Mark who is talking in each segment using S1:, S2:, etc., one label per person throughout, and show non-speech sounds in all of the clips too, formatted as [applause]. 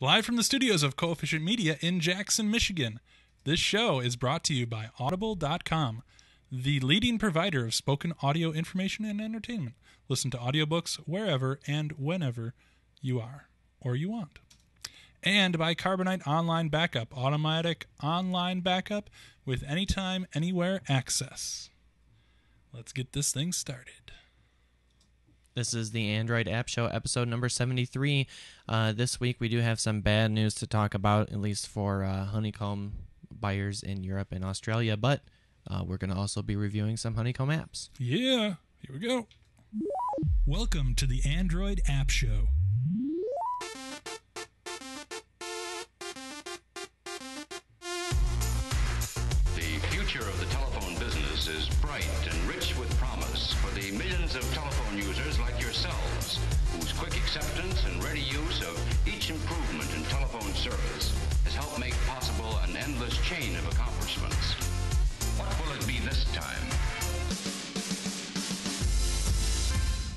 S1: Live from the studios of Coefficient Media in Jackson, Michigan, this show is brought to you by Audible.com, the leading provider of spoken audio information and entertainment. Listen to audiobooks wherever and whenever you are or you want. And by Carbonite Online Backup, automatic online backup with anytime, anywhere access. Let's get this thing started.
S2: This is the Android App Show, episode number 73. Uh, this week, we do have some bad news to talk about, at least for uh, honeycomb buyers in Europe and Australia, but uh, we're going to also be reviewing some honeycomb apps.
S1: Yeah, here we go. Welcome to the Android App Show.
S3: Of telephone users like yourselves, whose quick acceptance and ready use of each improvement in telephone service has helped make possible an endless chain of accomplishments. What will it be this time?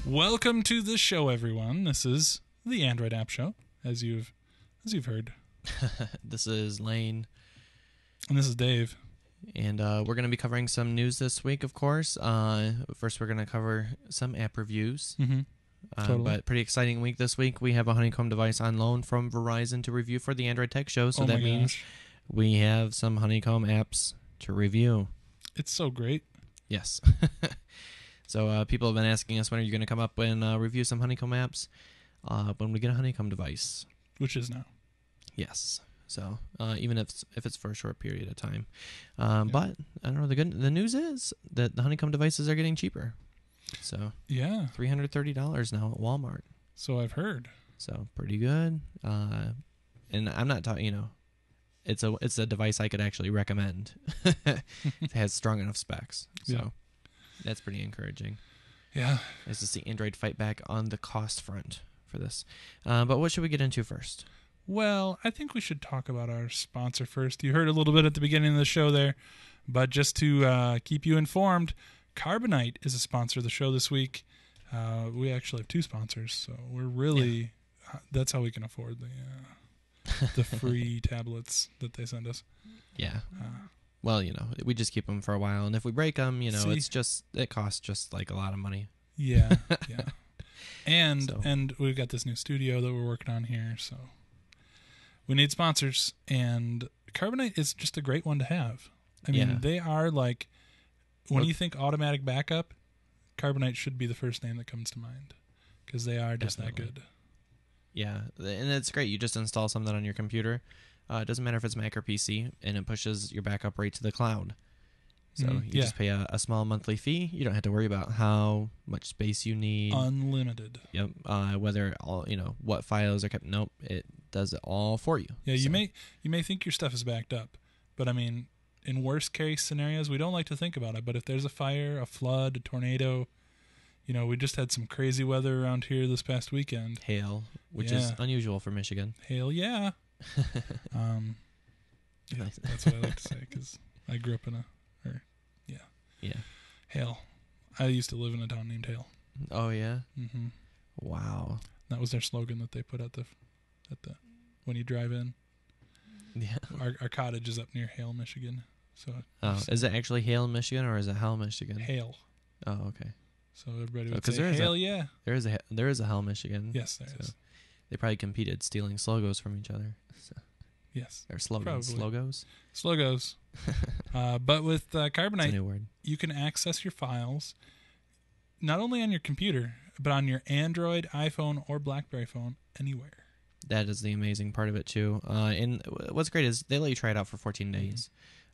S1: Welcome to the show, everyone. This is the Android App Show, as you've as you've heard, [laughs]
S2: this is Lane,
S1: and this is Dave.
S2: And uh, we're going to be covering some news this week, of course. Uh, first, we're going to cover some app reviews.
S1: Mm-hmm.
S2: Uh,
S1: Totally.
S2: But pretty exciting week this week. We have a honeycomb device on loan from Verizon to review for the Android Tech Show. So
S1: oh
S2: that means
S1: gosh,
S2: we have some honeycomb apps to review.
S1: it's so great.
S2: Yes. [laughs] so uh, people have been asking us when are you going to come up and uh, review some honeycomb apps uh, when we get a honeycomb device.
S1: Which is now.
S2: Yes. So uh, even if it's, if it's for a short period of time, um,
S1: Yeah.
S2: but I don't know. The good the news is that the honeycomb devices are getting cheaper. So
S1: Yeah,
S2: three hundred thirty dollars now at Walmart.
S1: so I've heard.
S2: So pretty good. Uh, and I'm not talking. You know, it's a it's a device I could actually recommend. [laughs] it has strong enough specs. So
S1: Yeah.
S2: that's pretty encouraging.
S1: Yeah,
S2: Nice to see Android fight back on the cost front for this. Uh, but what should we get into first?
S1: Well, I think we should talk about our sponsor first. You heard a little bit at the beginning of the show there, but just to uh, keep you informed, Carbonite is a sponsor of the show this week. Uh, we actually have two sponsors, so we're really uh, that's how we can afford the uh, the free [laughs] tablets that they send us.
S2: Yeah.
S1: Uh,
S2: Well, you know, we just keep them for a while, and if we break them, you know,
S1: See?
S2: it's just it costs just like a lot of money.
S1: yeah, [laughs] yeah, and
S2: So-
S1: and we've got this new studio that we're working on here, so we need sponsors, and Carbonite is just a great one to have. I mean,
S2: Yeah.
S1: they are like when
S2: Look-
S1: you think automatic backup, Carbonite should be the first name that comes to mind because they are just
S2: Definitely.
S1: that good.
S2: Yeah, and it's great. You just install something on your computer. Uh, it doesn't matter if it's Mac or PC, and it pushes your backup right to the cloud. So
S1: Mhm,
S2: you
S1: yeah.
S2: just pay a, a small monthly fee. You don't have to worry about how much space you need.
S1: Unlimited.
S2: yep. Uh, whether all you know what files are kept. Nope. It does it all for you.
S1: Yeah, you
S2: So,
S1: may you may think your stuff is backed up, but I mean, in worst case scenarios, we don't like to think about it. But if there's a fire, a flood, a tornado, you know, we just had some crazy weather around here this past weekend.
S2: hail, which is unusual for Michigan.
S1: Hail, yeah. [laughs] um, yeah, that's what I like to say because I grew up in a, yeah. Hale. I used to live in a town named Hale.
S2: Oh yeah.
S1: hmm
S2: Wow.
S1: That was their slogan that they put at the, at the, when you drive in.
S2: Yeah. [laughs]
S1: Our, our cottage is up near Hale, Michigan. So
S2: Oh, is it actually Hale, Michigan, or is it Hell, Michigan?
S1: Hale.
S2: Oh, okay.
S1: So everybody
S2: Oh,
S1: would
S2: 'cause
S1: say,
S2: there is a-
S1: yeah!"
S2: There is a there is a Hell, Michigan.
S1: Yes, there is.
S2: So They probably competed stealing slogos from each other. So,
S1: Yes,
S2: or slogans,
S1: Probably.
S2: slogos.
S1: slogos. [laughs] uh, but with uh, Carbonite,
S2: word.
S1: you can access your files not only on your computer, but on your Android, iPhone, or BlackBerry phone anywhere.
S2: That is the amazing part of it too. Uh, and what's great is they let you try it out for 14
S1: Mm-hmm.
S2: days.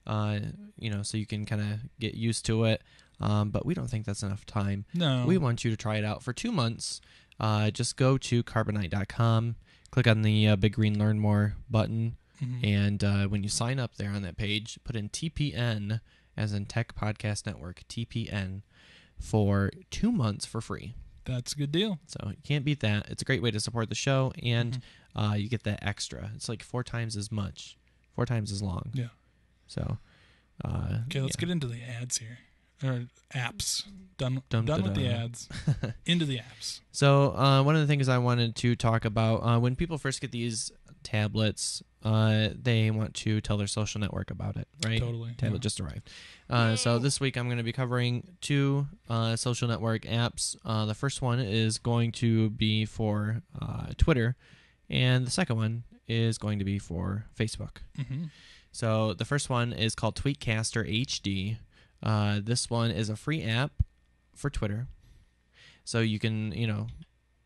S2: Uh, you know, so you can kind of get used to it. Um, but we don't think that's enough time.
S1: No,
S2: We want you to try it out for two months. Uh, just go to carbonite.com, click on the uh, big green Learn More button,
S1: Mhm.
S2: and uh, when you sign up there on that page, put in TPN as in Tech Podcast Network TPN for two months for free.
S1: that's a good deal.
S2: So you can't beat that. It's a great way to support the show, and
S1: Mm-hmm.
S2: uh, you get that extra. It's like four times as much, four times as long.
S1: Yeah.
S2: So. Uh,
S1: Okay, let's
S2: yeah.
S1: get into the ads here. Or apps. Done
S2: Dum,
S1: done with the ads. [laughs] into the apps.
S2: So uh, one of the things I wanted to talk about uh, when people first get these tablets, uh, they want to tell their social network about it, right?
S1: Totally,
S2: Tablet
S1: yeah.
S2: just arrived. Uh, so this week I'm going to be covering two uh, social network apps. Uh, the first one is going to be for uh, Twitter, and the second one is going to be for Facebook.
S1: hmm
S2: So the first one is called Tweetcaster HD. Uh, this one is a free app for Twitter, so you can you know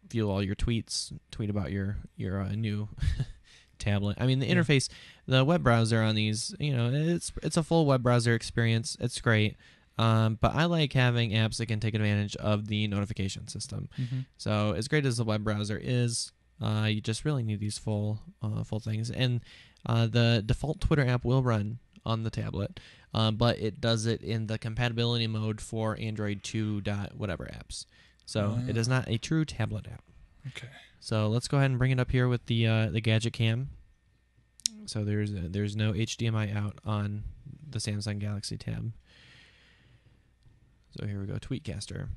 S2: view all your tweets, tweet about your your uh, new [laughs] tablet. I mean the
S1: Yeah.
S2: interface, the web browser on these, you know, it's it's a full web browser experience. It's great. Um, but I like having apps that can take advantage of the notification system.
S1: hmm
S2: So as great as the web browser is, uh, you just really need these full uh, full things. And uh, the default Twitter app will run on the tablet, uh, but it does it in the compatibility mode for Android 2 dot whatever apps. So it is not a true tablet app.
S1: Okay.
S2: So let's go ahead and bring it up here with the uh, the gadget cam. So there's uh there's no HDMI out on the Samsung Galaxy Tab. So here we go, Tweetcaster.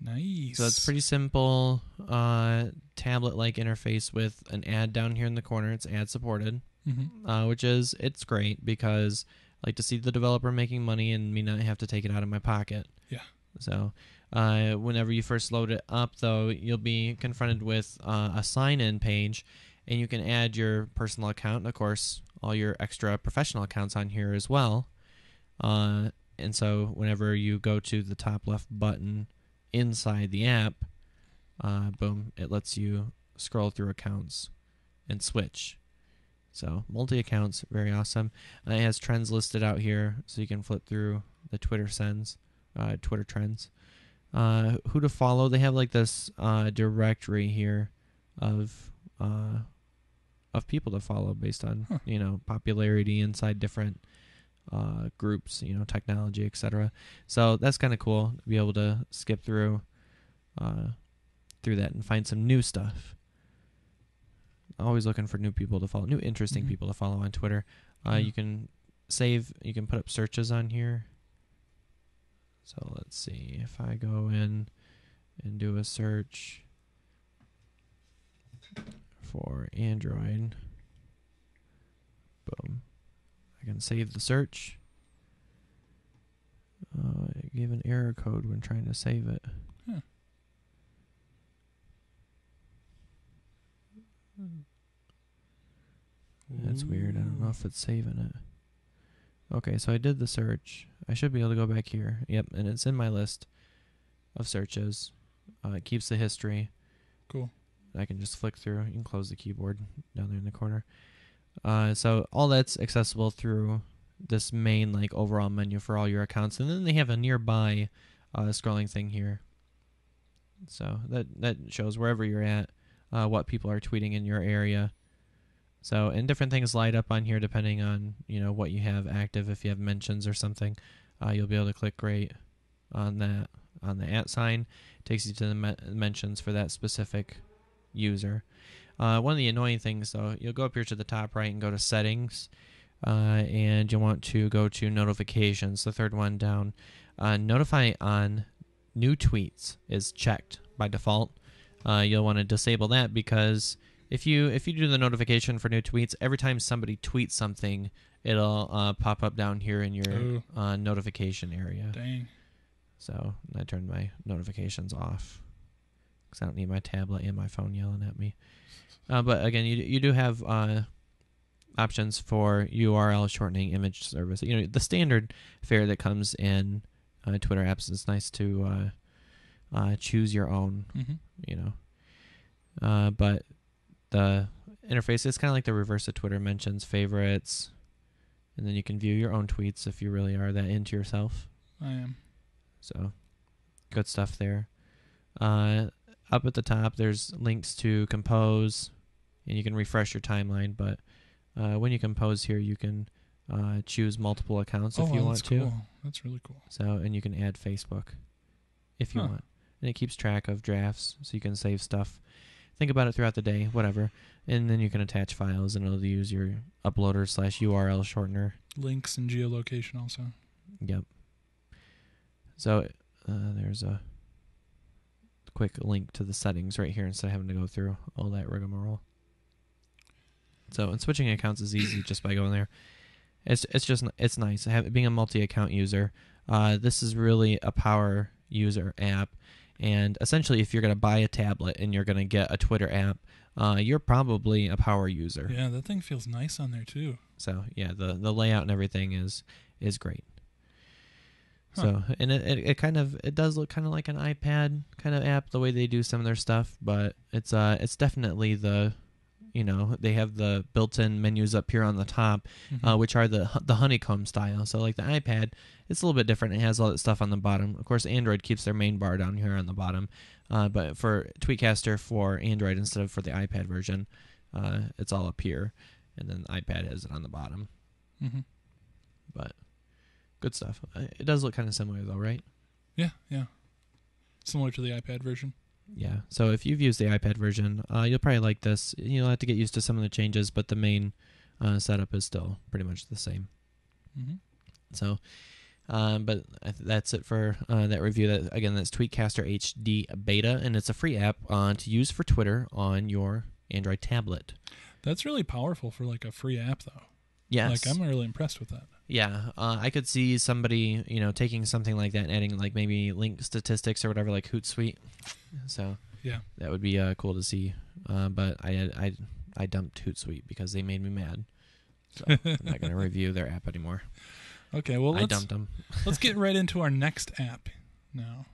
S1: Nice.
S2: So it's pretty simple uh, tablet-like interface with an ad down here in the corner. It's ad supported,
S1: hmm
S2: uh, which is it's great because I like to see the developer making money and me not have to take it out of my pocket.
S1: Yeah.
S2: So uh, whenever you first load it up, though, you'll be confronted with uh, a sign-in page, and you can add your personal account and, of course, all your extra professional accounts on here as well. Uh, and so whenever you go to the top left button inside the app, uh, boom, it lets you scroll through accounts and switch. So multi accounts, very awesome. Uh, it has trends listed out here, so you can flip through the Twitter sends, uh, Twitter trends. Uh, who to follow? They have like this uh, directory here of uh, of people to follow based on
S1: Huh.
S2: you know popularity inside different uh, groups, you know, technology, etc. So that's kind of cool to be able to skip through uh, through that and find some new stuff. Always looking for new people to follow, new interesting
S1: Mhm.
S2: people to follow on Twitter. Uh,
S1: Yeah.
S2: You can save, you can put up searches on here. So let's see if I go in and do a search for Android. Boom. I can save the search. Uh, I gave an error code when trying to save it.
S1: Huh.
S2: That's weird. I don't know if it's saving it. Okay, so I did the search. I should be able to go back here. Yep, and it's in my list of searches. Uh, it keeps the history.
S1: Cool.
S2: I can just flick through. You can close the keyboard down there in the corner. Uh, so all that's accessible through this main like overall menu for all your accounts, and then they have a nearby uh, scrolling thing here. So that that shows wherever you're at, uh, what people are tweeting in your area. So and different things light up on here depending on you know what you have active. If you have mentions or something, uh, you'll be able to click right on that on the at sign. Takes you to the me- mentions for that specific user. Uh, one of the annoying things, though, you'll go up here to the top right and go to settings, uh, and you'll want to go to notifications, the third one down. Uh, notify on new tweets is checked by default. Uh, you'll want to disable that because if you if you do the notification for new tweets, every time somebody tweets something, it'll uh, pop up down here in your uh, notification area.
S1: Dang.
S2: So I turned my notifications off because I don't need my tablet and my phone yelling at me. Uh, but again, you you do have uh, options for URL shortening, image service. You know the standard fare that comes in uh, Twitter apps. It's nice to uh, uh, choose your own.
S1: hmm
S2: You know, uh, but the interface is kind of like the reverse of Twitter mentions favorites, and then you can view your own tweets if you really are that into yourself.
S1: I am.
S2: So, good stuff there. Uh, up at the top, there's links to compose, and you can refresh your timeline. But uh, when you compose here, you can uh, choose multiple accounts
S1: oh,
S2: if you want
S1: that's
S2: to.
S1: cool. That's really cool.
S2: So, and you can add Facebook if you
S1: Huh.
S2: want, and it keeps track of drafts, so you can save stuff. Think about it throughout the day, whatever, and then you can attach files, and it'll use your uploader slash URL shortener.
S1: Links and geolocation also.
S2: Yep. So uh, there's a quick link to the settings right here instead of having to go through all that rigmarole. So and switching accounts is easy just by going there. It's it's just it's nice Have, being a multi-account user. Uh, this is really a power user app, and essentially, if you're going to buy a tablet and you're going to get a Twitter app, uh, you're probably a power user.
S1: Yeah, that thing feels nice on there too.
S2: So yeah, the the layout and everything is is great.
S1: Huh.
S2: So and it, it, it kind of it does look kind of like an iPad kind of app the way they do some of their stuff, but it's uh it's definitely the you know they have the built-in menus up here on the top,
S1: Mhm.
S2: uh, which are the the honeycomb style. So like the iPad, it's a little bit different. It has all that stuff on the bottom. Of course, Android keeps their main bar down here on the bottom, uh, but for Tweetcaster for Android instead of for the iPad version, uh, it's all up here, and then the iPad has it on the bottom.
S1: Mhm.
S2: But good stuff. Uh, It does look kind of similar though, right?
S1: Yeah, yeah. Similar to the iPad version.
S2: Yeah. So if you've used the iPad version, uh, you'll probably like this. You'll have to get used to some of the changes, but the main uh, setup is still pretty much the same.
S1: Mm-hmm.
S2: So, um, but that's it for uh, that review. That again, that's Tweetcaster HD Beta, and it's a free app uh, to use for Twitter on your Android tablet.
S1: That's really powerful for like a free app, though.
S2: Yes.
S1: Like I'm really impressed with that.
S2: Yeah, uh, I could see somebody, you know, taking something like that and adding like maybe link statistics or whatever, like Hootsuite. So
S1: Yeah.
S2: that would be uh, cool to see. Uh, but I, I, I dumped Hootsuite because they made me mad. So I'm not going [laughs] to review their app anymore.
S1: Okay, well
S2: I
S1: let's
S2: dumped them.
S1: let's get right into our next app now.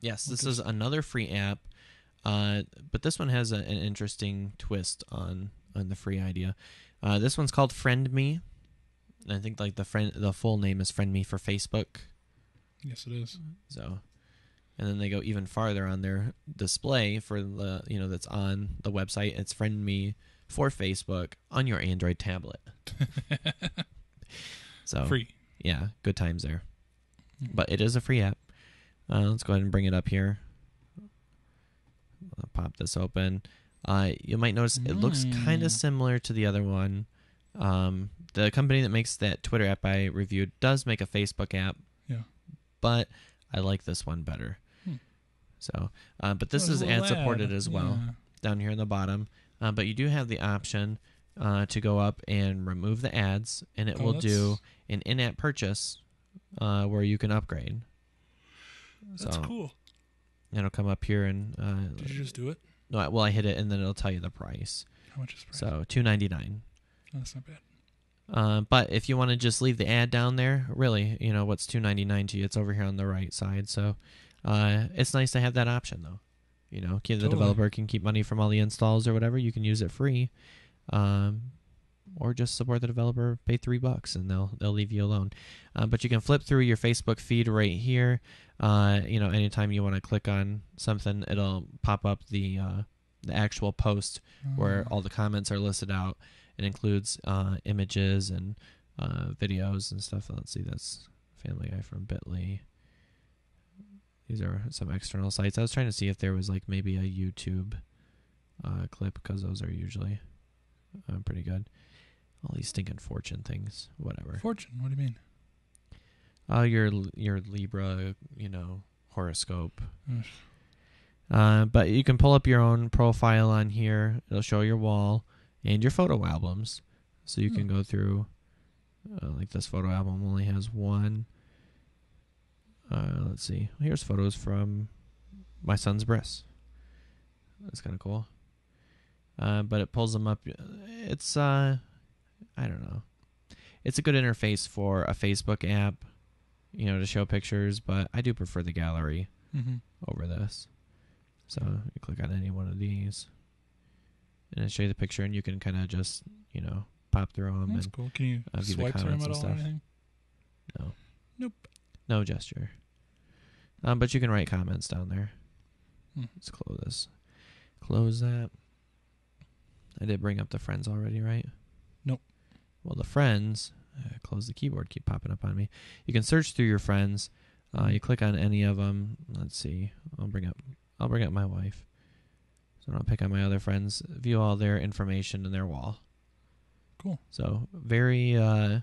S2: Yes, this
S1: Okay.
S2: is another free app, uh, but this one has a, an interesting twist on on the free idea. Uh, this one's called Friend Me. And I think like the friend the full name is Friend Me for Facebook.
S1: Yes, it is.
S2: So, and then they go even farther on their display for the you know that's on the website. It's Friend Me for Facebook on your Android tablet. [laughs] so
S1: Free.
S2: yeah, good times there.
S1: Mhm.
S2: But it is a free app. Uh, let's go ahead and bring it up here. I'll pop this open. Uh, you might notice it looks kind
S1: Mm.
S2: of similar to the other one. Um, the company that makes that Twitter app I reviewed does make a Facebook app.
S1: Yeah.
S2: But I like this one better.
S1: Hmm.
S2: So, uh, but this
S1: Oh,
S2: is
S1: there's a little
S2: ad supported as well
S1: Yeah.
S2: down here in the bottom. Uh, but you do have the option uh, to go up and remove the ads, and it
S1: Oh,
S2: will do an in-app purchase uh, where you can upgrade.
S1: That's
S2: so
S1: cool.
S2: it'll come up here and uh,
S1: Did you just do it?
S2: no, I- well, I hit it and then it'll tell you the price.
S1: How much is the price?
S2: So two ninety nine.
S1: That's not bad.
S2: Uh, but if you want to just leave the ad down there, really, you know what's two ninety nine to you? It's over here on the right side. So uh, it's nice to have that option, though. You know, the
S1: Totally.
S2: developer can keep money from all the installs or whatever. You can use it free, um, or just support the developer. Pay three bucks and they'll they'll leave you alone. Uh, but you can flip through your Facebook feed right here. Uh, you know, anytime you want to click on something, it'll pop up the uh, the actual post where
S1: Oh.
S2: all the comments are listed out. It includes uh, images and uh, videos and stuff. Let's see, that's Family Guy from Bitly. These are some external sites. I was trying to see if there was like maybe a YouTube uh, clip because those are usually uh, pretty good. All these stinking fortune things, whatever.
S1: Fortune. What do you mean?
S2: Uh, your your Libra, you know, horoscope. Uh, but you can pull up your own profile on here. It'll show your wall and your photo albums. So you can
S1: Hmm.
S2: go through, uh, like this photo album only has one. Uh, let's see. Here's photos from my son's breasts. That's kind of cool. Uh, but it pulls them up. It's, uh, I don't know. It's a good interface for a Facebook app, you know, to show pictures, but I do prefer the gallery
S1: Mm-hmm.
S2: over this. So you click on any one of these, and show you the picture, and you can kind of just you know pop through them.
S1: That's
S2: and
S1: cool. Can you
S2: uh,
S1: swipe through them
S2: comments
S1: at
S2: and
S1: all or
S2: stuff.
S1: anything?
S2: no,
S1: Nope.
S2: no gesture. Um, but you can write comments down there.
S1: Hmm.
S2: Let's close this. Close that. I did bring up the friends already, right?
S1: Nope.
S2: Well, the friends. Uh, close the keyboard. Keep popping up on me. You can search through your friends. Uh, you click on any of them. Let's see. I'll bring up. I'll bring up my wife. So I'll pick on my other friends. View all their information in their wall.
S1: Cool.
S2: So very. Uh,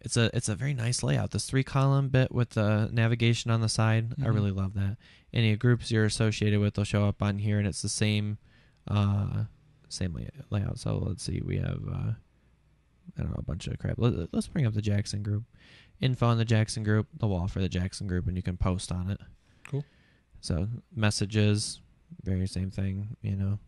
S2: it's a it's a very nice layout. This three column bit with the navigation on the side. I
S1: Mhm.
S2: really love that. Any groups you're associated with will show up on here, and it's the same uh, same lay- layout. So let's see, we have uh, I don't know a bunch of crap. Let, let's bring up the Jackson group, info on the Jackson group, the wall for the Jackson group, and you can post on it.
S1: Cool.
S2: So messages, very same thing. You know,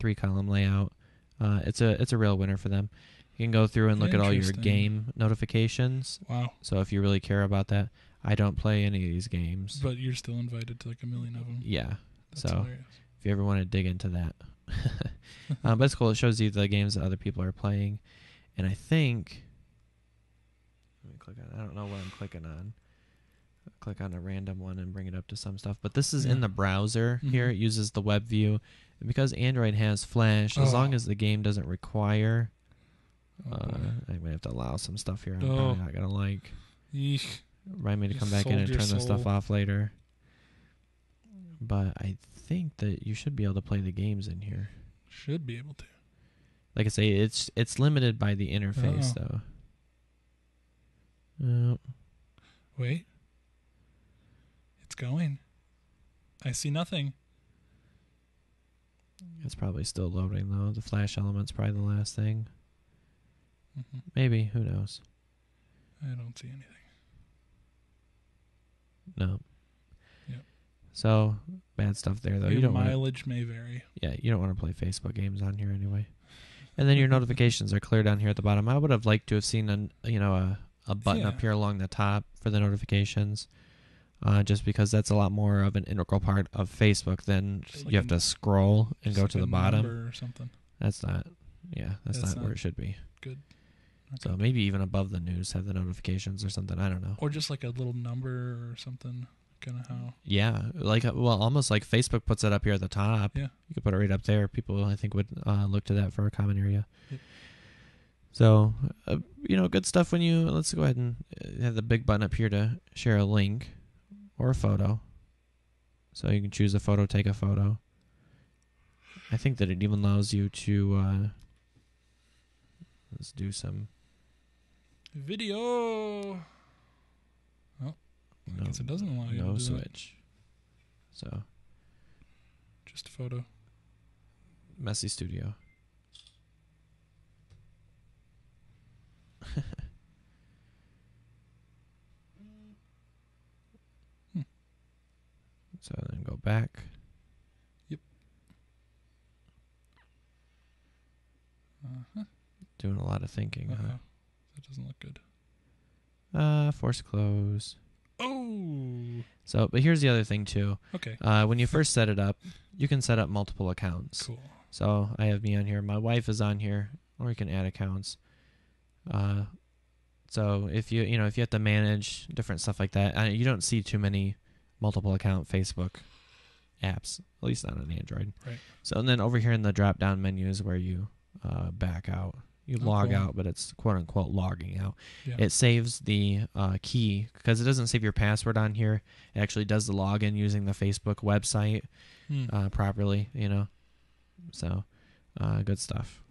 S2: three column layout. Uh, it's a it's a real winner for them. You can go through and look at all your game notifications.
S1: Wow.
S2: So if you really care about that, I don't play any of these games.
S1: But you're still invited to like a million of them.
S2: yeah.
S1: That's
S2: so
S1: hilarious.
S2: if you ever want to dig into that. um, [laughs] but it's cool. It shows you the games that other people are playing. And I think. Let me click on I don't know what I'm clicking on. Click on a random one and bring it up to some stuff. But this is
S1: Yeah.
S2: in the browser here.
S1: Mhm.
S2: It uses the web view. And because Android has Flash, as
S1: Oh.
S2: long as the game doesn't require.
S1: Oh,
S2: Uh. I may have to allow some stuff here I'm
S1: Oh.
S2: probably not going to like.
S1: Yeesh.
S2: Remind me to come back in and turn this stuff off later. But I think that you should be able to play the games in here.
S1: Should be able to.
S2: Like I say, it's it's limited by the interface
S1: Oh.
S2: though. Uh,
S1: Wait. It's going. I see nothing.
S2: it's probably still loading though. The flash element's probably the last thing.
S1: hmm
S2: Maybe who knows?
S1: I don't see anything.
S2: No.
S1: Yep.
S2: So bad stuff there though.
S1: Your
S2: You don't
S1: mileage may vary.
S2: yeah, you don't want to play Facebook games on here anyway. And then your [laughs] notifications are clear down here at the bottom. I would have liked to have seen an you know a a button up here along the top for the notifications. Uh, just because that's a lot more of an integral part of Facebook than
S1: like
S2: you have to scroll and go
S1: like
S2: to the bottom.
S1: or something.
S2: That's not, yeah, that's,
S1: That's
S2: not, where it should be.
S1: good.
S2: So maybe even above the news, have the notifications or something. I don't know.
S1: Or just like a little number or something. Kind of how.
S2: Yeah, like uh, well, almost like Facebook puts it up here at the top.
S1: Yeah.
S2: you could put it right up there. People, I think, would uh, look to that for a common area.
S1: Yep.
S2: So, uh, you know, good stuff when you. Let's go ahead and uh, have the big button up here to share a link or a photo. So you can choose a photo, take a photo. I think that it even allows you to. Uh, let's do some.
S1: Video. Oh, I
S2: No,
S1: guess it doesn't allow you
S2: no
S1: to do that.
S2: switch. So
S1: Just a photo.
S2: messy studio. So then go back.
S1: Uh-huh.
S2: Doing a lot of thinking.
S1: Uh-oh. That doesn't look good.
S2: Uh, force close.
S1: Oh.
S2: So, but here's the other thing too.
S1: Okay.
S2: Uh, when you first set it up, you can set up multiple accounts.
S1: Cool.
S2: So I have me on here. My wife is on here, or you can add accounts. Uh, so if you you know if you have to manage different stuff like that, uh, you don't see too many multiple account Facebook apps, at least not on Android.
S1: Right.
S2: So and then over here in the drop down menu is where you uh, back out. You
S1: Oh,
S2: log
S1: cool.
S2: out, but it's quote unquote logging out.
S1: Yeah.
S2: It saves the uh, key because it doesn't save your password on here. It actually does the login using the Facebook website
S1: Hmm.
S2: uh, properly, you know. So, uh, good stuff,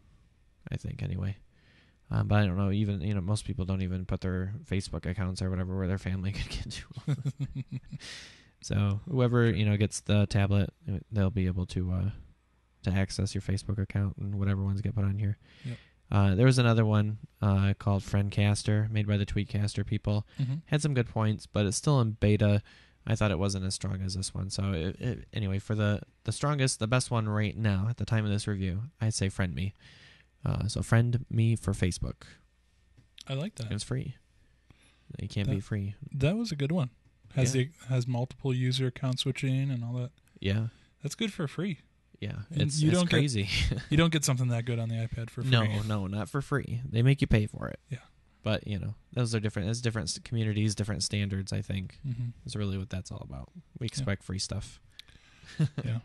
S2: I think. Anyway, um, but I don't know. Even you know, most people don't even put their Facebook accounts or whatever where their family [laughs] could get to. [laughs] so whoever you know gets the tablet, they'll be able to uh, to access your Facebook account and whatever ones get put on here.
S1: Yep.
S2: Uh, there was another one uh, called Friendcaster, made by the Tweetcaster people
S1: Mhm.
S2: had some good points, but it's still in beta. I thought it wasn't as strong as this one. So it, it, anyway, for the the strongest, the best one right now at the time of this review, I'd say friend me. Uh, so friend me for Facebook.
S1: I like that.
S2: It's free. It can't
S1: That-
S2: be free.
S1: That was a good one. Has
S2: Yeah.
S1: the has multiple user account switching and all that.
S2: Yeah,
S1: That's good for free.
S2: yeah.
S1: And
S2: It's
S1: you
S2: it's
S1: don't get-
S2: crazy. [laughs]
S1: You don't get something that good on the iPad for free.
S2: no, no, not for free. They make you pay for it.
S1: Yeah.
S2: But you know, those are different. It's different communities, different standards. I think
S1: hmm
S2: is really what that's all about. We expect free stuff. [laughs]
S1: Yeah.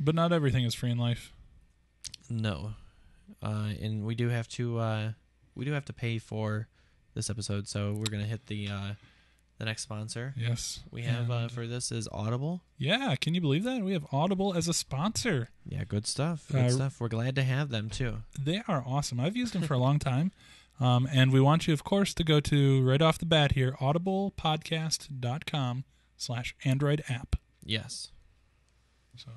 S1: But not everything is free in life.
S2: No, uh, and we do have to uh, we do have to pay for this episode, so we're gonna hit the uh, the next sponsor
S1: Yes.
S2: we have uh, for this is Audible.
S1: Yeah, can you believe that? We have Audible as a sponsor.
S2: Yeah, good stuff. Good
S1: Uh,
S2: stuff. We're glad to have them too.
S1: They are awesome. I've used them for a long time. [laughs] Um, and we want you, of course, to go to right off the bat here, audiblepodcast.com slash Android app.
S2: Yes,
S1: So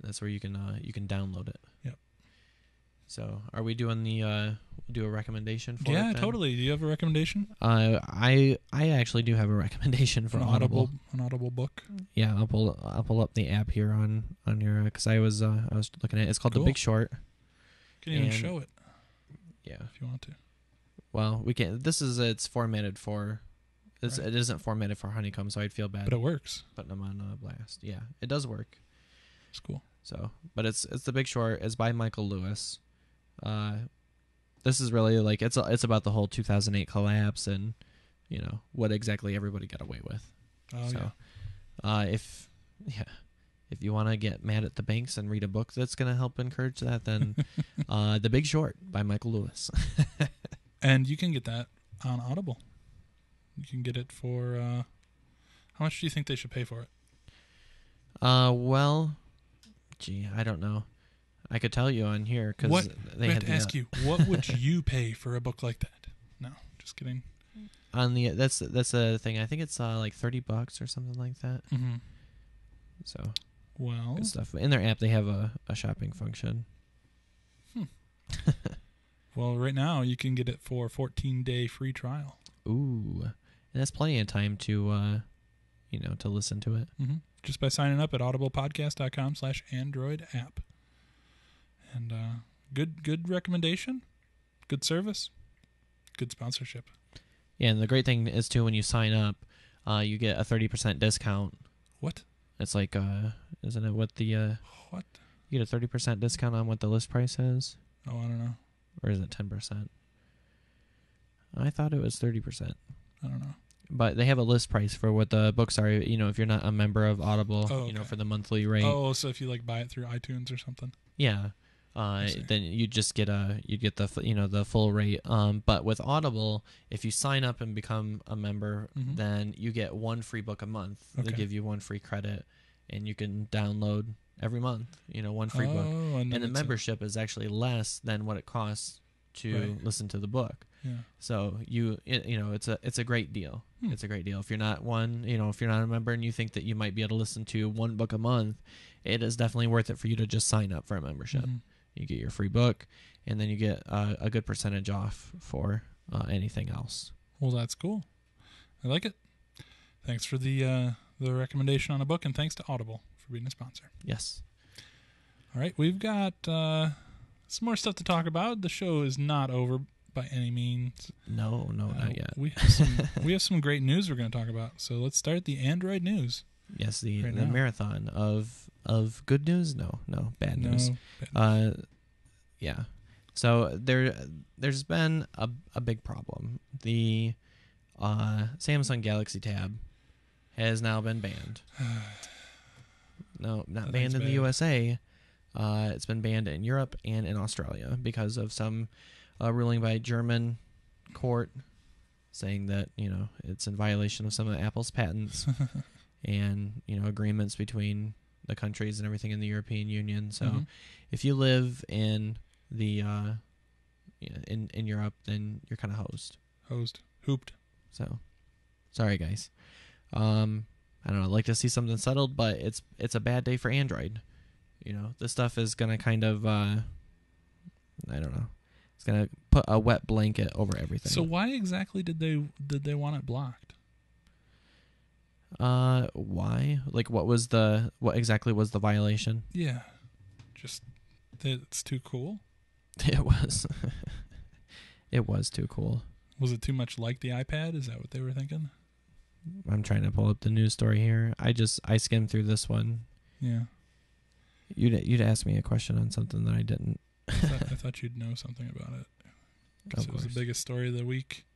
S2: that's where you can uh, you can download it.
S1: Yep.
S2: So, are we doing the uh do a recommendation for
S1: yeah,
S2: it? then?
S1: totally. Do you have a recommendation?
S2: Uh, I I actually do have a [laughs] recommendation for
S1: an
S2: Audible.
S1: audible, an audible book.
S2: Yeah, I'll pull I'll pull up the app here on on your because I was uh, I was looking at it. It's called
S1: Cool.
S2: The Big Short.
S1: Can you
S2: even
S1: show it
S2: Yeah.
S1: if you want to.
S2: Well, we can. This is it's formatted for. It's,
S1: Right.
S2: It isn't formatted for Honeycomb, so I'd feel bad
S1: But it works.
S2: putting them on uh, blast. Yeah, it does work.
S1: It's cool.
S2: So, but it's it's The Big Short. It's by Michael Lewis. Uh, this is really like it's it's about the whole 2008 collapse and you know what exactly everybody got away with.
S1: Oh
S2: so,
S1: yeah.
S2: uh, if [laughs] yeah, if you want to get mad at the banks and read a book that's gonna help encourage that, then [laughs] uh, The Big Short by Michael Lewis. [laughs]
S1: And you can get that on Audible. You can get it for uh how much do you think they should pay for it?
S2: uh, well, gee, I don't know. I could tell you on here because they
S1: I
S2: had
S1: to ask
S2: uh,
S1: you, what would [laughs] you pay for a book like that? No, just kidding.
S2: on the that's that's the thing. I think it's uh, like thirty bucks or something like that.
S1: Mm-hmm.
S2: So
S1: Well,
S2: good stuff. In their app, they have a, a shopping function. [laughs]
S1: well, right now you can get it for 14 day free trial.
S2: Ooh, and that's plenty of time to, uh, you know, to listen to it.
S1: Mm-hmm. Just by signing up at audiblepodcast.com slash android app. And uh, good good recommendation, good service, good sponsorship.
S2: Yeah, and the great thing is too when you sign up, uh, you get a thirty percent discount.
S1: What?
S2: It's like, uh, isn't it what the uh,
S1: What?
S2: you get a thirty percent discount on what the list price is,
S1: Oh, I don't know.
S2: or is it ten percent? I thought it was thirty percent.
S1: I don't know.
S2: But they have a list price for what the books are. You know, if you're not a member of Audible,
S1: Oh,
S2: you know, for the monthly rate.
S1: Oh, so if you like buy it through iTunes or something.
S2: Yeah. Uh, then you just get a you get the you know the full rate. Um, but with Audible, if you sign up and become a member,
S1: Mhm.
S2: then you get one free book a month. They give you one free credit, and you can download every month. You know, one free
S1: oh,
S2: book,
S1: and,
S2: the membership is actually less than what it costs to
S1: Right.
S2: listen to the book.
S1: yeah.
S2: So you it, you know it's a it's a great deal.
S1: Hmm.
S2: It's a great deal. If you're not one, you know, if you're not a member and you think that you might be able to listen to one book a month, it is definitely worth it for you to just sign up for a membership.
S1: Mhm.
S2: You get your free book, and then you get uh, a good percentage off for uh, anything else.
S1: Well, that's cool. I like it. Thanks for the uh, the recommendation on a book, and thanks to Audible for being a sponsor.
S2: Yes.
S1: All right, we've got uh, some more stuff to talk about. The show is not over by any means.
S2: No, no,
S1: Uh,
S2: not yet.
S1: We [laughs] have some we have some great news we're going to talk about. So let's start the Android news.
S2: Yes, the
S1: Right
S2: the marathon of of good news. No, no, bad
S1: No,
S2: news. Uh, yeah. So there, there's been a a big problem. The uh, Samsung Galaxy Tab has now been banned. [sighs] No, not
S1: That
S2: banned in the. USA. Uh, it's been banned in Europe and in Australia because of some uh, ruling by a German court saying that you know it's in violation of some of Apple's patents [laughs] and you know agreements between the countries and everything in the European Union. So
S1: Mhm.
S2: if you live in the uh, in in Europe, then you're kind of hosed.
S1: hosed, hooped.
S2: So sorry, guys. Um, I don't know. I'd like to see something settled, but it's it's a bad day for Android. You know, this stuff is gonna kind of uh, I don't know. It's gonna put a wet blanket over everything.
S1: So why exactly did they did they want it blocked?
S2: Uh, why? Like, what was the what exactly was the violation?
S1: Yeah, just that it's too cool. [laughs]
S2: It was. [laughs] it was too cool.
S1: Was it too much like the iPad? Is that what they were thinking?
S2: I'm trying to pull up the news story here. I just I skimmed through this one.
S1: Yeah,
S2: You'd you'd ask me a question on something that I didn't.
S1: I thought, [laughs] I thought you'd know something about it. 'cause
S2: Of
S1: it was the biggest story of the week.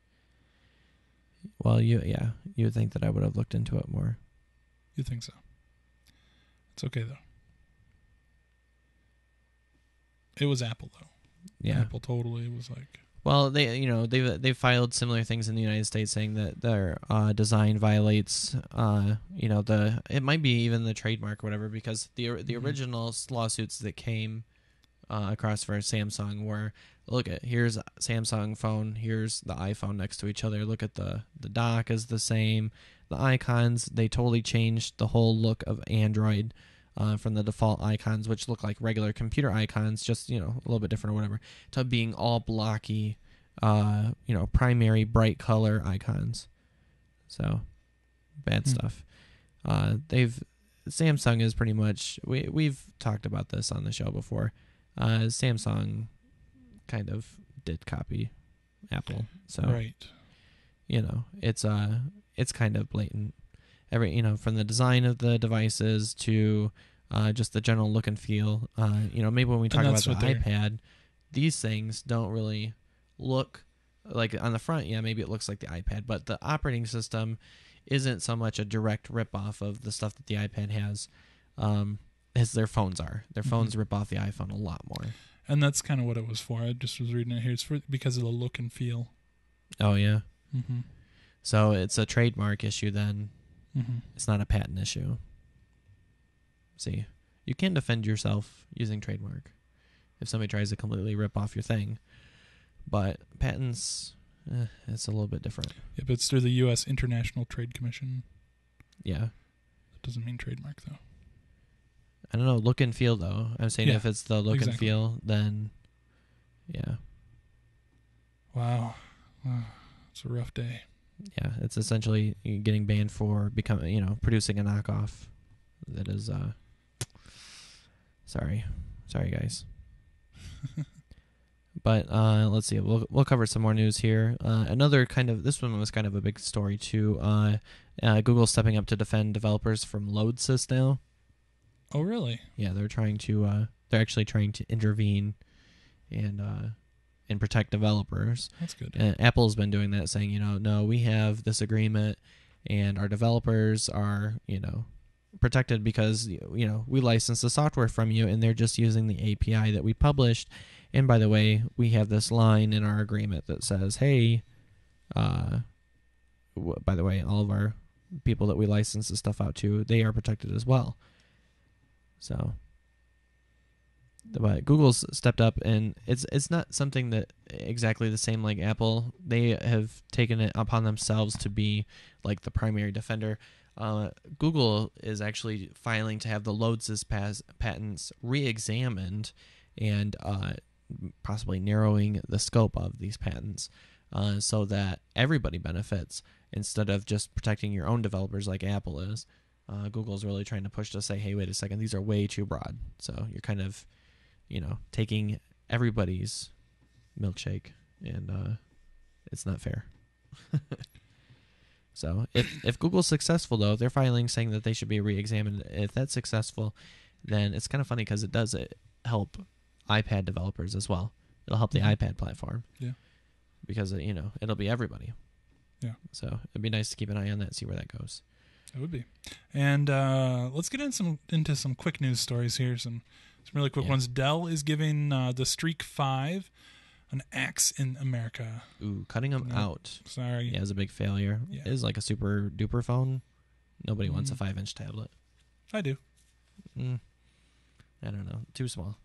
S2: Well, you yeah, you would think that I would have looked into it more.
S1: You think so? It's okay though. It was Apple though.
S2: Yeah.
S1: Apple totally was like,
S2: Well, they you know they they filed similar things in the United States saying that their uh, design violates uh you know the it might be even the trademark or whatever because the the
S1: Mhm.
S2: original lawsuits that came uh, across for Samsung were look at here's Samsung phone here's the iPhone next to each other look at the the dock is the same the icons they totally changed the whole look of Android uh, from the default icons, which look like regular computer icons, just you know a little bit different or whatever, to being all blocky, uh, you know, primary bright color icons. So bad
S1: Hmm.
S2: stuff. Uh, they've Samsung is pretty much we we've talked about this on the show before. Uh, Samsung kind of did copy Apple, so
S1: Right.
S2: you know it's uh it's kind of blatant. Every you know from the design of the devices to uh, just the general look and feel. Uh, you know maybe when we talk about the iPad, these things don't really look like on the front. Yeah, maybe it looks like the iPad, but the operating system isn't so much a direct rip off of the stuff that the iPad has. Um, as their phones are. Their
S1: Mhm.
S2: phones rip off the iPhone a lot more.
S1: And that's kind of what it was for. I just was reading it here. It's for because of the look and feel.
S2: Oh yeah.
S1: Mm-hmm.
S2: So it's a trademark issue then.
S1: Mm-hmm.
S2: It's not a patent issue. See, you can defend yourself using trademark if somebody tries to completely rip off your thing, but patents, eh, it's a little bit different.
S1: Yep, it's through the U.S. International Trade Commission.
S2: Yeah,
S1: That doesn't mean trademark though.
S2: I don't know. Look and feel though. I'm saying
S1: Yeah,
S2: if it's the look and feel, then yeah,
S1: Wow. wow. It's a rough day.
S2: yeah, it's essentially getting banned for becoming, you know, producing a knockoff. That is, uh, sorry, sorry guys. [laughs] but uh, let's see, we'll we'll cover some more news here. Uh, another kind of this one was kind of a big story too. Uh, uh, Google stepping up to defend developers from Lodsys now.
S1: Oh, really?
S2: Yeah, they're trying to. Uh, they're actually trying to intervene and uh, and protect developers.
S1: That's good.
S2: Uh, Apple's been doing that, saying, you know, no, we have this agreement, and our developers are, you know, protected because you know we license the software from you, and they're just using the API that we published. And by the way, we have this line in our agreement that says, hey, uh, w- by the way, all of our people that we license the stuff out to, they are protected as well. So but Google's stepped up and it's it's not something that exactly the same like Apple. They have taken it upon themselves to be like the primary defender. Uh, Google is actually filing to have the Lodsys pas- patents re-examined and uh, possibly narrowing the scope of these patents uh, so that everybody benefits instead of just protecting your own developers like Apple is. Uh, Google's really trying to push to say, hey, wait a second, these are way too broad. So you're kind of you know, taking everybody's milkshake, and uh, it's not fair. [laughs] so if if Google's successful though, they're filing saying that they should be re-examined. If that's successful, then it's kind of funny because it does it help iPad developers as well. It'll help the
S1: Mhm.
S2: iPad platform.
S1: Yeah.
S2: Because uh, you know it'll be everybody.
S1: Yeah.
S2: So it'd be nice to keep an eye on that, see where that goes.
S1: It would be. And uh, let's get in some into some quick news stories here. Some some really quick
S2: Yeah.
S1: ones. Dell is giving uh, the Streak Five an axe in America.
S2: Ooh, cutting them
S1: No.
S2: out.
S1: Sorry.
S2: Yeah, it was a big failure.
S1: Yeah.
S2: It is like a super duper phone. Nobody wants a
S1: Mm.
S2: five inch tablet.
S1: I do.
S2: Mm. I don't know. Too small.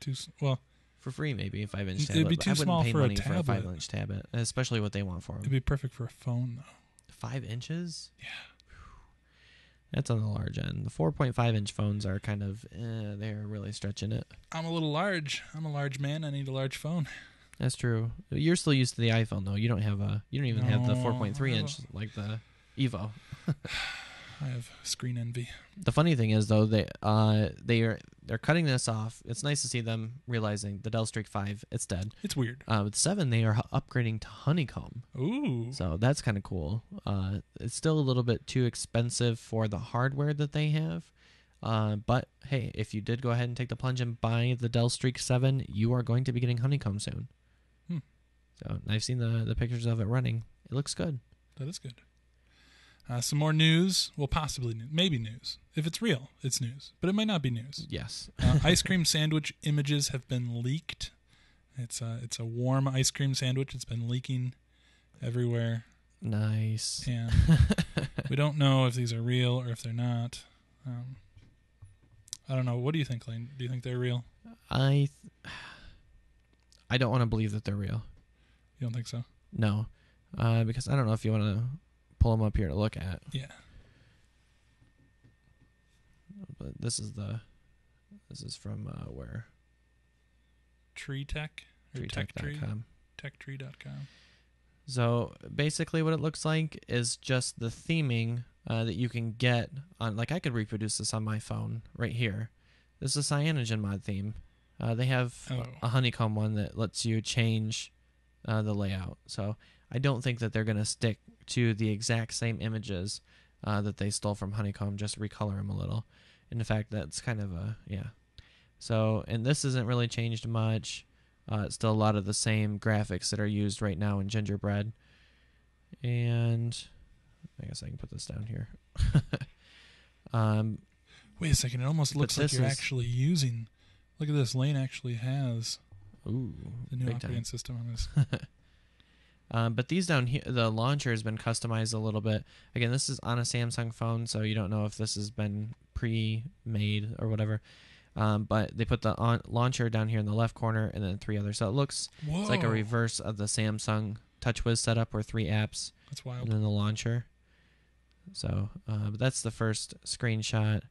S1: Too well.
S2: For free, maybe a five inch tablet.
S1: It'd
S2: be
S1: too small
S2: pay
S1: for a
S2: for a
S1: tablet.
S2: five inch tablet, especially what they want for them.
S1: It'd be perfect for a phone though.
S2: Five inches?
S1: Yeah.
S2: That's on the large end. The 4.5 inch phones are kind of, eh, they're really stretching it.
S1: I'm a little large. I'm a large man. I need a large phone.
S2: That's true. You're still used to the iPhone though. You don't have a, you don't even have the 4.3 inch like the Evo. [laughs]
S1: I have screen envy.
S2: The funny thing is though they uh they are they're cutting this off. It's nice to see them realizing the Dell Streak 5 it's dead.
S1: It's weird.
S2: Uh, with seven, they are upgrading to Honeycomb,
S1: Ooh.
S2: so that's kind of cool. Uh, it's still a little bit too expensive for the hardware that they have, uh, but hey, if you did go ahead and take the plunge and buy the Dell Streak Seven, you are going to be getting Honeycomb soon.
S1: Hmm.
S2: So I've seen the the pictures of it running. It looks good.
S1: That is good. Uh, some more news. Well, possibly. Maybe news. If it's real, it's news. But it might not be news.
S2: Yes.
S1: Uh, ice cream sandwich images have been leaked. It's a it's a warm ice cream sandwich. It's been leaking everywhere,
S2: nice.
S1: and [laughs] we don't know if these are real or if they're not. Um, I don't know. What do you think, Lane? Do you think they're real?
S2: I th- I don't want to believe that they're real.
S1: You don't think so?
S2: No, uh, because I don't know if you want to pull them up here to look at.
S1: Yeah.
S2: but this is the this is from uh, where
S1: Tree Tech or Tech Tree
S2: treetech.com.
S1: techtree.com.
S2: So basically, what it looks like is just the theming uh, that you can get on. Like I could reproduce this on my phone right here. This is a CyanogenMod theme. Uh, they have
S1: Oh.
S2: a honeycomb one that lets you change uh, the layout. So I don't think that they're going to stick to the exact same images uh, that they stole from honeycomb. Just recolor them a little. And in fact, that's kind of a yeah. So and this isn't really changed much. Uh, it's still a lot of the same graphics that are used right now in Gingerbread. And I guess I can put this down here. [laughs] um,
S1: Wait a second. It almost looks like you're
S2: is-
S1: actually using. Look at this. Lane actually has
S2: ooh,
S1: the new operating
S2: time.
S1: system on this. [laughs]
S2: Um, but these down here, the launcher has been customized a little bit. Again, this is on a Samsung phone, so you don't know if this has been pre-made or whatever. Um, but they put the on- launcher down here in the left corner, and then three others. So it looks
S1: Whoa.
S2: it's like a reverse of the Samsung TouchWiz setup, where three apps
S1: That's wild.
S2: and then the launcher. So, uh, but that's the first screenshot.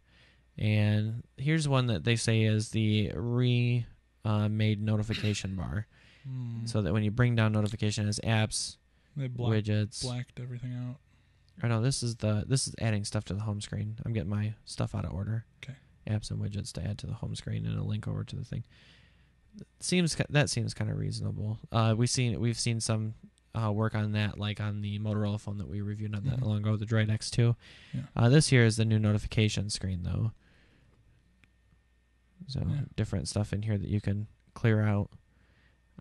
S2: And here's one that they say is the re uh, made notification bar,
S1: Hmm.
S2: so that when you bring down notification as apps,
S1: they blacked,
S2: widgets.
S1: blacked everything out.
S2: I know this is the this is adding stuff to the home screen. I'm getting my stuff out of order.
S1: Okay.
S2: Apps and widgets to add to the home screen and a link over to the thing. Seems that seems kind of reasonable. Uh, we seen we've seen some uh, work on that, like on the Motorola phone that we reviewed not that
S1: Mhm.
S2: long ago, the Droid X2.
S1: Yeah.
S2: Uh, this here is the new notification screen though. So
S1: Yeah.
S2: different stuff in here that you can clear out.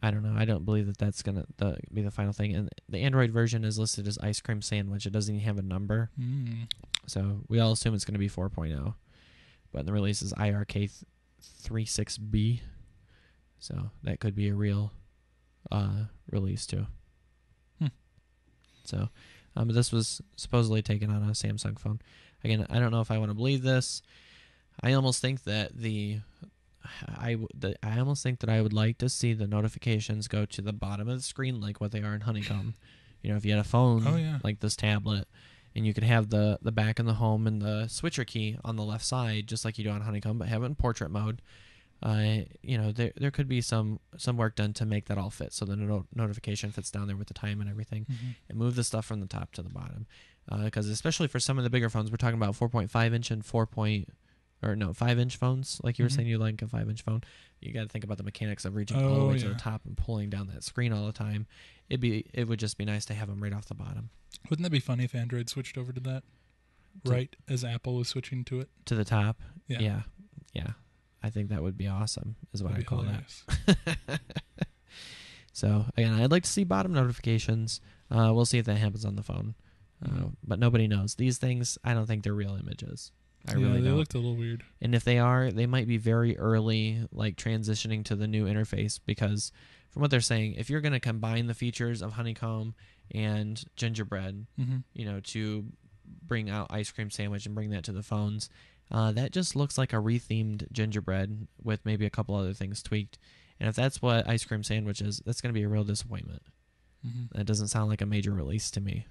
S2: I don't know. I don't believe that that's gonna the, be the final thing. And the Android version is listed as ice cream sandwich. It doesn't even have a number,
S1: Hmm.
S2: so we all assume it's going to be 4.0. But the release is IRK 36B, so that could be a real uh, release too.
S1: Hmm.
S2: So, um, this was supposedly taken on a Samsung phone. Again, I don't know if I want to believe this. I almost think that the I the, I almost think that I would like to see the notifications go to the bottom of the screen like what they are in Honeycomb. You know, if you had a phone
S1: Oh, yeah.
S2: like this tablet, and you could have the the back and the home and the switcher key on the left side, just like you do on Honeycomb, but have it in portrait mode. Uh, you know, there there could be some some work done to make that all fit, so the no- notification fits down there with the time and everything
S1: Mhm.
S2: and move the stuff from the top to the bottom. Because especially for some of the bigger phones, we're talking about 4.5 inch and 4. Point, or no, 5 inch phones. Like you were
S1: Mhm.
S2: saying, you like a 5 inch phone. You got to think about the mechanics of reaching all the
S1: Oh,
S2: way to the top and pulling down that screen all the time. It'd be it would just be nice to have them right off the bottom
S1: Wouldn't that be funny if Android switched over to that?
S2: To-
S1: right as Apple was switching to it.
S2: to the top.
S1: Yeah.
S2: yeah, yeah. I think that would be awesome. Is what
S1: That'd
S2: I call
S1: hilarious.
S2: that. [laughs] so again, I'd like to see bottom notifications. Uh, we'll see if that happens on the phone. Uh,
S1: Mhm.
S2: but nobody knows these things. I don't think they're real images. I
S1: yeah,
S2: really
S1: they
S2: don't.
S1: looked a little weird.
S2: And if they are, they might be very early, like transitioning to the new interface. Because from what they're saying, if you're going to combine the features of Honeycomb and Gingerbread,
S1: Mm-hmm.
S2: you know, to bring out Ice Cream Sandwich and bring that to the phones, uh, that just looks like a rethemed Gingerbread with maybe a couple other things tweaked. And if that's what Ice Cream Sandwich is, that's going to be a real disappointment.
S1: Mm-hmm.
S2: That doesn't sound like a major release to me.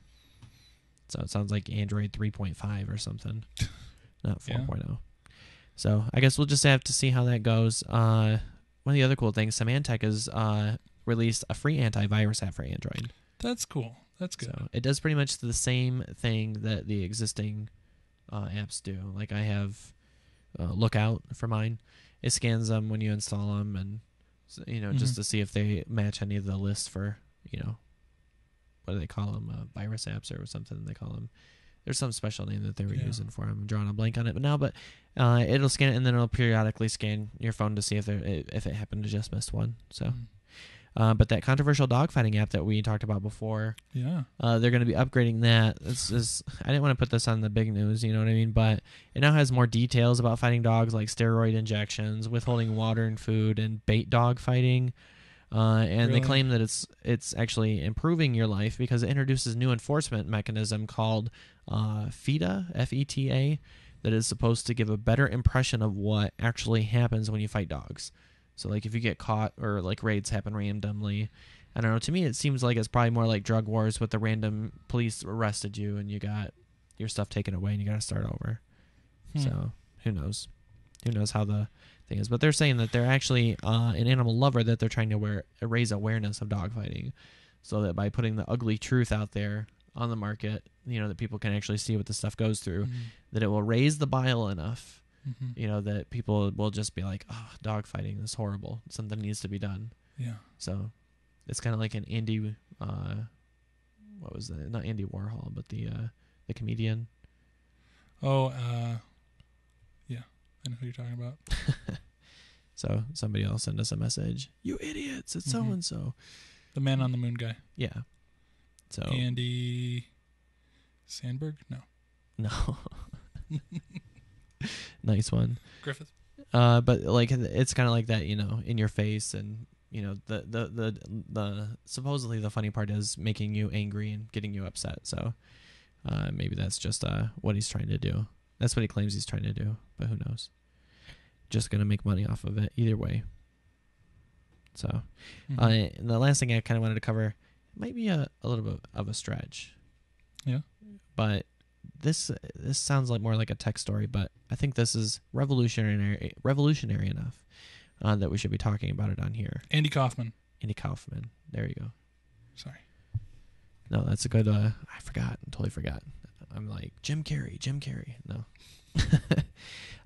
S2: So it sounds like Android 3.5 or something, [laughs] not 4.0.
S1: Yeah.
S2: 4.0. So I guess we'll just have to see how that goes. Uh, one of the other cool things, Symantec has uh, released a free antivirus app for Android.
S1: That's cool. That's good.
S2: So it does pretty much the same thing that the existing uh, apps do. Like I have uh, Lookout for mine. It scans them when you install them, and you know just
S1: Mhm.
S2: to see if they match any of the lists for you know what do they call them uh, virus apps or something they call them. There's some special name that they were
S1: Yeah.
S2: using for them. I'm drawing a blank on it, but now, but uh, it'll scan it and then it'll periodically scan your phone to see if there if it happened to just missed one. So,
S1: Mhm.
S2: uh, but that controversial dogfighting app that we talked about before,
S1: Yeah.
S2: uh, they're going to be upgrading that. This is I didn't want to put this on the big news, you know what I mean? But it now has more details about fighting dogs, like steroid injections, withholding water and food, and bait dog fighting. Uh, and they claim that it's it's actually improving your life because it introduces new enforcement mechanism called uh, FETA, F E T A, that is supposed to give a better impression of what actually happens when you fight dogs. So like if you get caught or like raids happen randomly, I don't know. To me, it seems like it's probably more like drug wars with the random police arrested you and you got your stuff taken away and you got to start over.
S1: Hmm.
S2: So who knows? who knows how the thing is. But they're saying that they're actually uh, an animal lover that they're trying to wear, raise awareness of dogfighting, so that by putting the ugly truth out there on the market, you know that people can actually see what the stuff goes through,
S1: Mhm.
S2: that it will raise the bile enough,
S1: Mhm.
S2: you know, that people will just be like, oh, dogfighting is horrible. Something needs to be done.
S1: Yeah.
S2: So it's kind of like an Andy, uh, what was that? Not Andy Warhol, but the uh, the comedian.
S1: Oh, uh. I know who you're talking about. [laughs]
S2: So somebody else send us a message. You idiots! It's so and so.
S1: The man on the moon guy.
S2: Yeah. So
S1: Andy Samberg? No.
S2: no. [laughs] [laughs] nice one.
S1: Griffith?
S2: Uh, but like it's kind of like that, you know, in your face, and you know the, the the the supposedly the funny part is making you angry and getting you upset. So uh, maybe that's just uh what he's trying to do. That's what he claims he's trying to do, but who knows? Just gonna make money off of it either way. So
S1: Mhm.
S2: uh, and the last thing I kind of wanted to cover might be a, a little bit of a stretch.
S1: Yeah.
S2: But this this sounds like more like a tech story, but I think this is revolutionary revolutionary enough uh, that we should be talking about it on here.
S1: Andy Kaufman.
S2: Andy Kaufman. There you go.
S1: Sorry.
S2: No, that's a good. Uh, I forgot. totally forgot. I'm like Jim Carrey. Jim Carrey. No.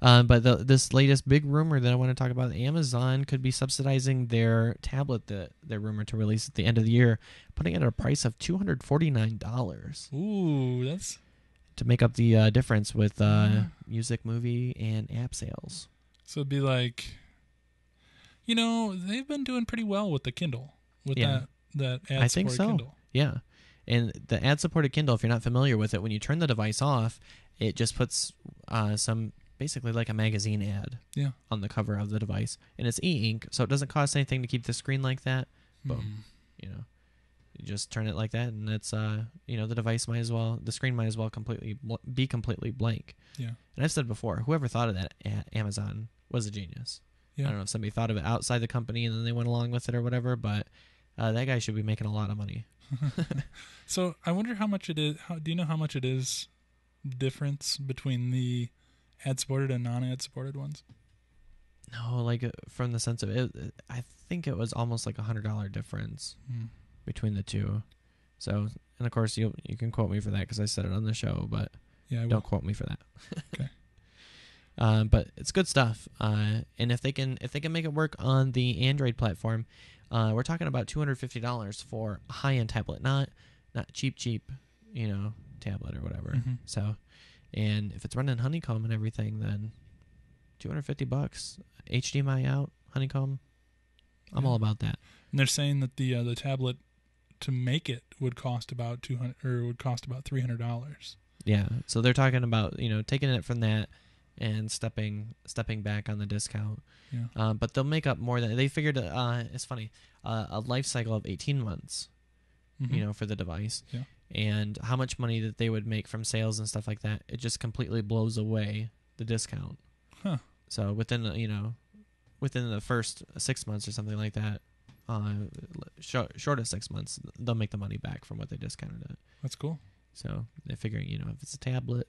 S2: Um, [laughs] but the, this latest big rumor that I want to talk about, Amazon could be subsidizing their tablet that they're rumored to release at the end of the year, putting it at a price of two hundred forty nine dollars
S1: Ooh, that's
S2: to make up the uh, difference with uh,
S1: Yeah.
S2: music, movie, and app sales.
S1: so it'd be like, you know, they've been doing pretty well with the Kindle with
S2: Yeah.
S1: that that
S2: I
S1: ad
S2: think
S1: supported
S2: so.
S1: Kindle.
S2: Yeah. And the ad supported Kindle, if you're not familiar with it, when you turn the device off, it just puts uh, some basically like a magazine ad
S1: Yeah.
S2: on the cover of the device. And it's e ink, so it doesn't cost anything to keep the screen like that. Boom.
S1: Mm.
S2: You know, you just turn it like that, and it's, uh, you know, the device might as well, the screen might as well completely bl- be completely blank.
S1: Yeah.
S2: And I've said before, whoever thought of that at Amazon was a genius.
S1: Yeah.
S2: I don't know if somebody thought of it outside the company and then they went along with it or whatever, but uh, that guy should be making a lot of money. [laughs]
S1: So I wonder how much it is. How do you know how much it is? Difference between the ad supported and non ad supported ones.
S2: No, like uh, from the sense of it, I think it was almost like a hundred dollar difference
S1: Mm.
S2: between the two. So, and of course you you can quote me for that because I said it on the show, but
S1: Yeah,
S2: don't quote me for that. [laughs]
S1: Okay.
S2: Um, but it's good stuff. Uh, and if they can if they can make it work on the Android platform, uh, we're talking about two hundred fifty dollars for a high end tablet, not not cheap cheap, you know, tablet or whatever.
S1: Mhm.
S2: So, and if it's running Honeycomb and everything, then two hundred fifty bucks, HDMI out, Honeycomb. I'm
S1: Yeah.
S2: all about that.
S1: And they're saying that the uh, the tablet to make it would cost about two hundred or would cost about three hundred dollars.
S2: Yeah. So they're talking about you know taking it from that and stepping stepping back on the discount.
S1: Yeah.
S2: Uh, but they'll make up more than they figured. Uh, it's funny, uh, a life cycle of 18 months,
S1: Mhm.
S2: you know, for the device,
S1: Yeah.
S2: And how much money that they would make from sales and stuff like that. It just completely blows away the discount.
S1: Huh.
S2: So within the, you know, within the first six months or something like that, uh, short, short of six months, they'll make the money back from what they discounted it.
S1: That's cool.
S2: So they're figuring, you know, if it's a tablet,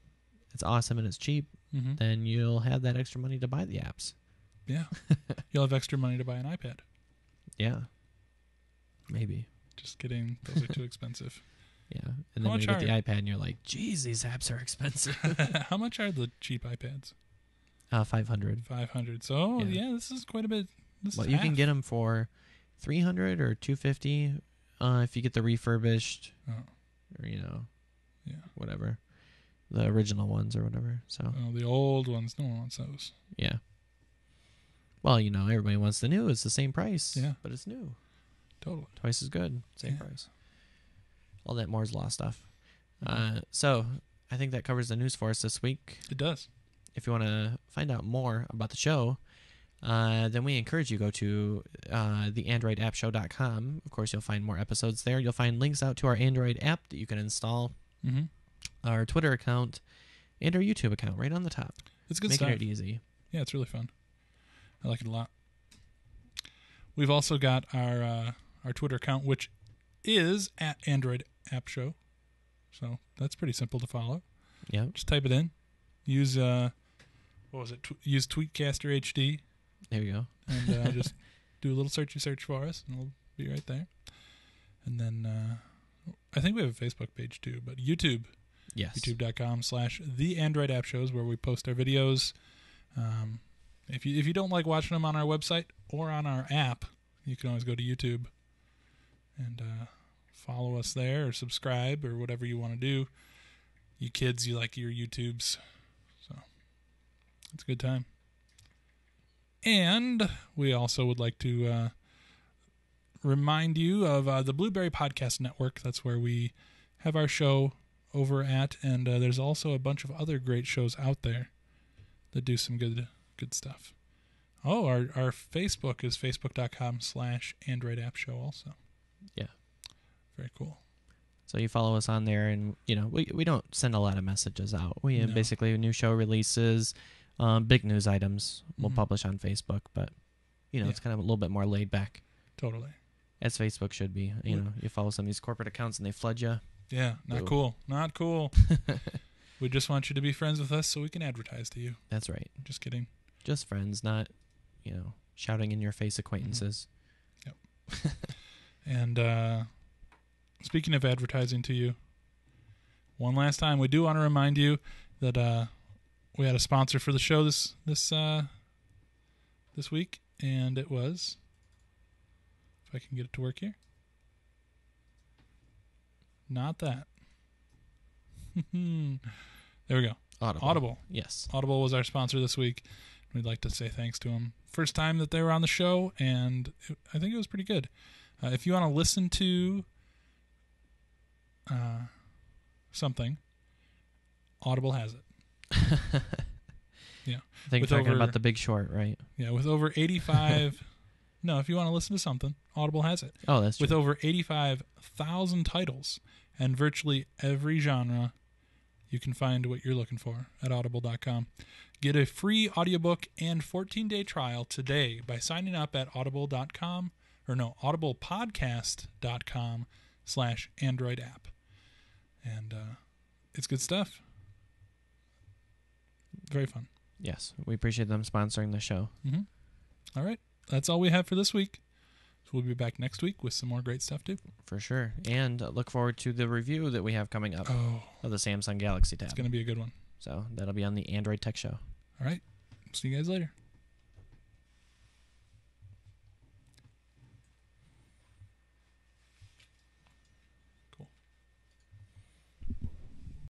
S2: it's awesome and it's cheap,
S1: Mm-hmm.
S2: then you'll have that extra money to buy the apps.
S1: Yeah, [laughs] you'll have extra money to buy an iPad.
S2: Yeah. Maybe.
S1: Just kidding. Those are too [laughs] expensive.
S2: Yeah. And then when you get the iPad and you're like, geez, these apps are expensive. [laughs] [laughs]
S1: How much are the cheap iPads?
S2: uh, 500.
S1: Five hundred. So
S2: Yeah.
S1: yeah. this is quite a bit. This
S2: Well, you can get them for 300 or 250 uh, if you get the refurbished
S1: Oh,
S2: or, you know,
S1: yeah.
S2: whatever. The original ones or whatever. So,
S1: Oh, the old ones. No one wants those.
S2: yeah. Well, you know, everybody wants the new. It's the same price.
S1: Yeah.
S2: But it's new.
S1: Totally.
S2: Twice as good. Same
S1: Yeah.
S2: price. All that Moore's Law stuff. Uh, so, I think that covers the news for us this week.
S1: It does.
S2: if you want to find out more about the show, uh, then we encourage you to go to uh, theandroidappshow.com. Of course, you'll find more episodes there. You'll find links out to our Android app that you can install,
S1: Mm-hmm.
S2: our Twitter account, and our YouTube account right on the top.
S1: It's good
S2: Making
S1: stuff.
S2: it easy.
S1: Yeah, it's really fun. I like it a lot. We've also got our uh, our Twitter account, which is at Android App Show. So that's pretty simple to follow.
S2: Yeah.
S1: Just type it in. Use uh, what was it? Tw- use Tweetcaster HD
S2: There you go.
S1: and uh, [laughs] just do a little searchy search for us, and we'll be right there. And then uh, I think we have a Facebook page too, but YouTube,
S2: Yes.
S1: youtube.com slash the Android App Shows, where we post our videos. Um, if you if you don't like watching them on our website or on our app, you can always go to YouTube and uh, follow us there or subscribe or whatever you want to do. You kids, you like your YouTubes, so it's a good time. And we also would like to uh, remind you of uh, the Blueberry Podcast Network. That's where we have our show over at, and uh, there's also a bunch of other great shows out there that do some good good stuff. Oh, our our Facebook is facebook.com slash Android App Show also.
S2: Yeah.
S1: Very cool.
S2: So you follow us on there, and you know we we don't send a lot of messages out. We
S1: No.
S2: basically new show releases, um, big news items we'll
S1: Mhm.
S2: publish on Facebook, but you know
S1: Yeah.
S2: it's kind of a little bit more laid back,
S1: Totally.
S2: as Facebook should be. You
S1: Would-
S2: know, you follow some of these corporate accounts and they flood you.
S1: Yeah, not
S2: Ooh.
S1: cool. Not cool. [laughs] we just want you to be friends with us so we can advertise to you.
S2: That's right.
S1: Just kidding.
S2: Just friends, not you know shouting in your face acquaintances. Yep. [laughs]
S1: And uh, speaking of advertising to you, one last time, we do want to remind you that uh, we had a sponsor for the show this this uh, this week, and it was. If I can get it to work here. Not that. [laughs] there we go.
S2: Audible.
S1: Audible.
S2: Yes.
S1: Audible was our sponsor this week. We'd like to say thanks to them. First time that they were on the show, and it, I think it was pretty good. Uh, if you want to listen to uh, something, Audible has it. [laughs] Yeah.
S2: I think
S1: With
S2: talking
S1: over-
S2: about the Big Short, right?
S1: Yeah, with over 85. [laughs] no, if you want to listen to something, Audible has it.
S2: Oh, that's true.
S1: With over 85,000 titles and virtually every genre, you can find what you're looking for at audible.com. Get a free audiobook and 14-day trial today by signing up at audible.com or no, audiblepodcast.com slash android app. And uh, it's good stuff. Very fun.
S2: yes, we appreciate them sponsoring the show.
S1: hmm All right. That's all we have for this week. So we'll be back next week with some more great stuff too.
S2: For sure. And uh, look forward to the review that we have coming up
S1: Oh,
S2: of the Samsung Galaxy Tab.
S1: it's going to be a good one.
S2: So that'll be on the Android Tech Show.
S1: All right. See you guys later.